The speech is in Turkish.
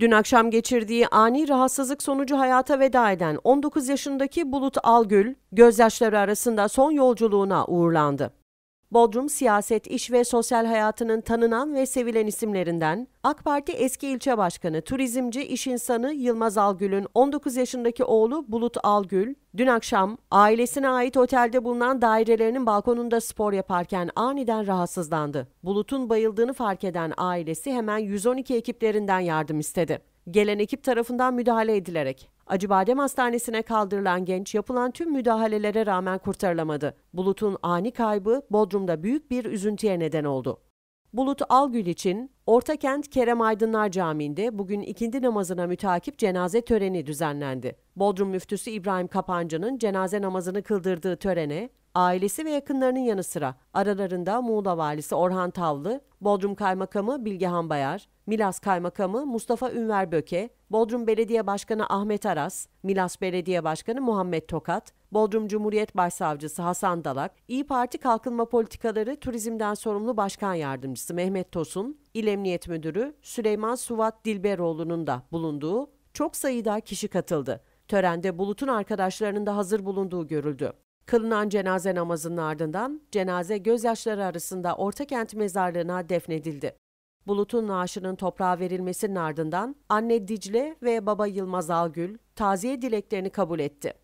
Dün akşam geçirdiği ani rahatsızlık sonucu hayata veda eden 19 yaşındaki Bulut Algül, gözyaşları arasında son yolculuğuna uğurlandı. Bodrum siyaset, iş ve sosyal hayatının tanınan ve sevilen isimlerinden AK Parti eski ilçe başkanı, turizmci, iş insanı Yılmaz Algül'ün 19 yaşındaki oğlu Bulut Algül, dün akşam ailesine ait otelde bulunan dairelerinin balkonunda spor yaparken aniden rahatsızlandı. Bulut'un bayıldığını fark eden ailesi hemen 112 ekiplerinden yardım istedi. Gelen ekip tarafından müdahale edilerek Acıbadem Hastanesi'ne kaldırılan genç yapılan tüm müdahalelere rağmen kurtarılamadı. Bulut'un ani kaybı Bodrum'da büyük bir üzüntüye neden oldu. Bulut Algül için Ortakent Kerem Aydınlar Camii'nde bugün ikindi namazına mütakip cenaze töreni düzenlendi. Bodrum müftüsü İbrahim Kapancı'nın cenaze namazını kıldırdığı törene ailesi ve yakınlarının yanı sıra aralarında Muğla Valisi Orhan Tavlı, Bodrum Kaymakamı Bilgehan Bayar, Milas Kaymakamı Mustafa Ünver Böke, Bodrum Belediye Başkanı Ahmet Aras, Milas Belediye Başkanı Muhammed Tokat, Bodrum Cumhuriyet Başsavcısı Hasan Dalak, İyi Parti Kalkınma Politikaları Turizmden Sorumlu Başkan Yardımcısı Mehmet Tosun, İl Emniyet Müdürü Süleyman Suvat Dilberoğlu'nun da bulunduğu çok sayıda kişi katıldı. Törende Bulut'un arkadaşlarının da hazır bulunduğu görüldü. Kılınan cenaze namazının ardından cenaze gözyaşları arasında Ortakent mezarlığına defnedildi. Bulut'un naaşının toprağa verilmesinin ardından anne Dicle ve baba Yılmaz Algül taziye dileklerini kabul etti.